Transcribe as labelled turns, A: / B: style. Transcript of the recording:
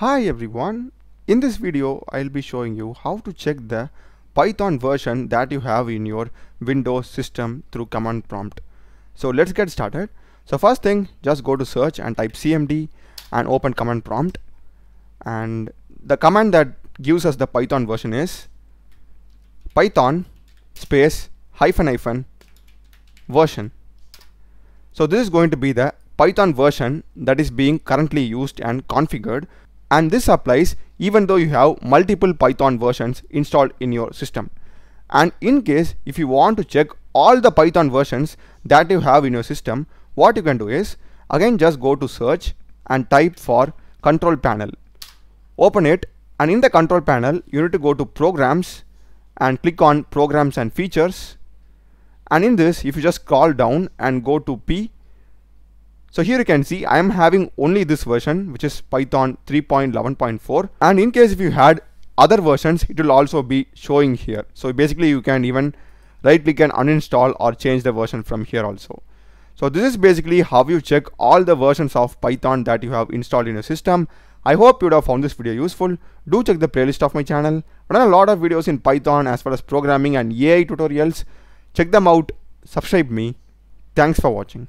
A: Hi everyone, in this video I'll be showing you how to check the Python version that you have in your Windows system through command prompt. So let's get started. So first thing just go to search and type cmd and open command prompt and the command that gives us the Python version is python space hyphen hyphen version. So this is going to be the Python version that is being currently used and configured and this applies even though you have multiple Python versions installed in your system. And in case if you want to check all the Python versions that you have in your system, what you can do is again just go to search and type for control panel. Open it and in the control panel you need to go to programs and click on programs and features and in this if you just scroll down and go to P so here you can see I am having only this version which is Python 3.11.4 and in case if you had other versions it will also be showing here. So basically you can even right click and uninstall or change the version from here also. So this is basically how you check all the versions of Python that you have installed in your system. I hope you would have found this video useful. Do check the playlist of my channel. I've a lot of videos in Python as well as programming and AI tutorials. Check them out. Subscribe me. Thanks for watching.